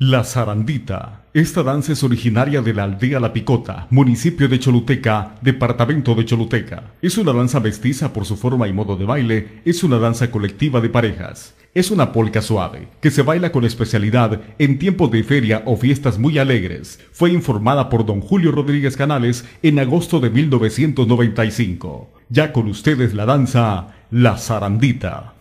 La zarandita. Esta danza es originaria de la aldea La Picota, municipio de Choluteca, departamento de Choluteca. Es una danza mestiza por su forma y modo de baile, es una danza colectiva de parejas. Es una polca suave, que se baila con especialidad en tiempos de feria o fiestas muy alegres. Fue informada por don Julio Rodríguez Canales en agosto de 1995. Ya con ustedes la danza La Zarandita.